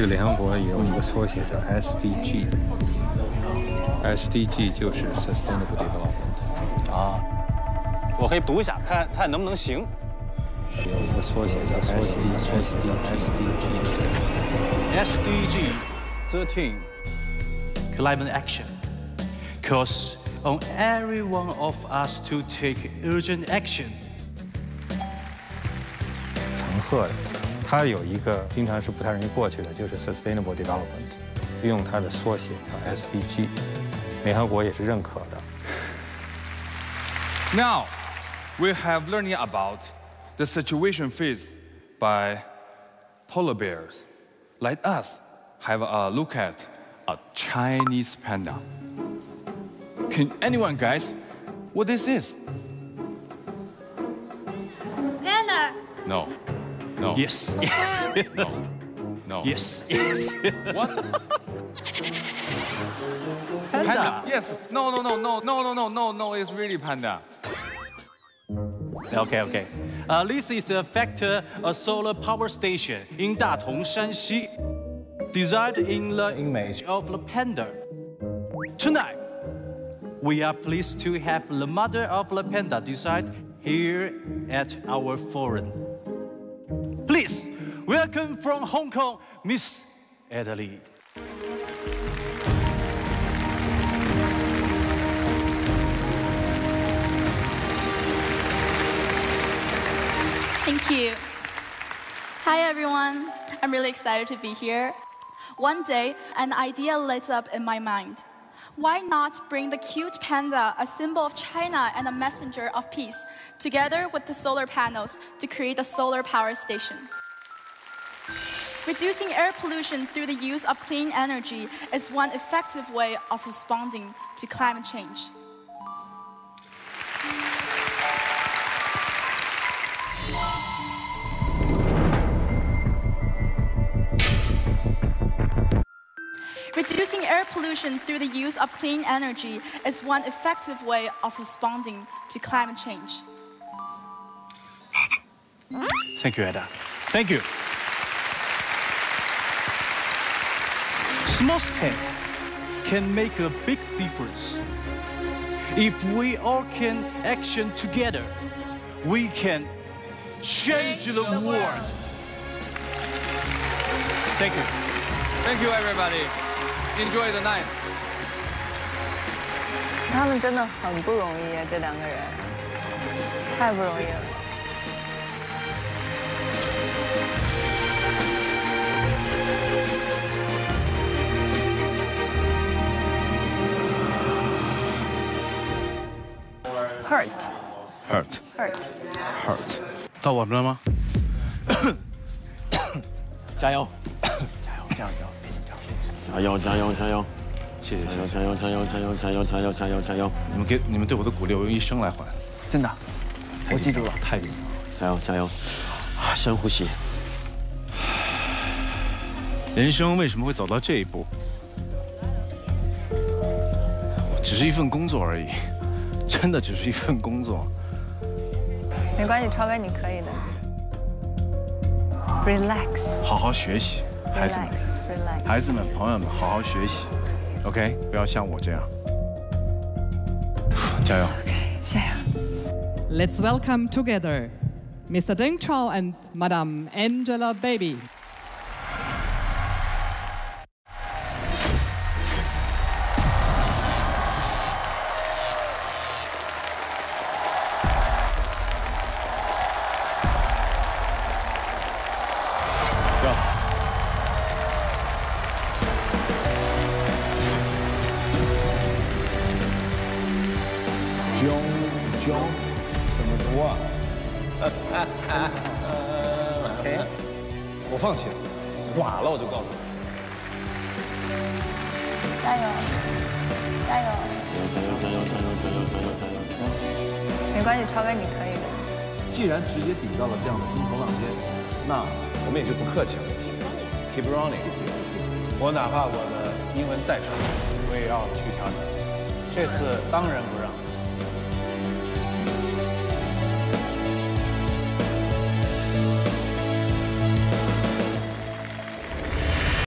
这个联合国有一个缩写叫 SDG，SDG 就是 Sustainable Development。啊，我可以读一下，看看能不能行。有一个缩写叫 SDG，SDG，SDG thirteen climate action calls on every one of us to take urgent action。橙褐的， 它有一个经常是不太容易过去的，就是 Sustainable Development，用它的缩写叫 SDG，联合国也是认可的。 Now, we have learning about the situation faced by polar bears. Let us have a look at a Chinese panda. Can anyone guess what this is? Panda. No. No. Yes, yes, No. No. yes, yes. What? Panda. Yes. No, no, no, no, no, no, no, no, no. It's really panda. Okay, okay. Uh, this is a factor, a solar power station in Datong, Shanxi, designed in the image of the panda. Tonight, we are pleased to have the mother of the panda designed here at our forum. Welcome from Hong Kong, Miss Ada Thank you. Hi, everyone. I'm really excited to be here. One day, an idea lit up in my mind. Why not bring the cute panda, a symbol of China and a messenger of peace, together with the solar panels to create a solar power station? Reducing air pollution through the use of clean energy is one effective way of responding to climate change. Reducing air pollution through the use of clean energy is one effective way of responding to climate change. Thank you, Ada. Thank you. Small step can make a big difference. If we all can action together, we can change the world. Thank you. Thank you, everybody. Enjoy the night. 他们真的很不容易啊，这两个人太不容易了。 Hurt, Hurt. hurt. Hurt. 到我们了吗？加油！加油！加油！别紧张。加油加油加油！谢谢谢谢。加油加油加油加油加油加油加油！你们给你们对我的鼓励，我用一生来还。真的，我记住了。太紧张了。加油加油！啊，深呼吸。人生为什么会走到这一步？只是一份工作而已，真的只是一份工作。没关系，超哥你可以的。Relax, 好好学习，孩子们，relax. 孩子们，朋友们，好好学习，OK，不要像我这样。加油！OK，加油。Let's welcome together Mr. Deng Chao and Madame Angela Baby. 什么图啊？哎，我放弃了，垮了我就告诉你。加油，加油！加油加油加油加油加油加油加油！没关系，超哥你可以的。既然直接顶到了这样的风头浪尖，那我们也就不客气了。Keep running，我哪怕我的英文再差，我也要去挑战。这次当然不让。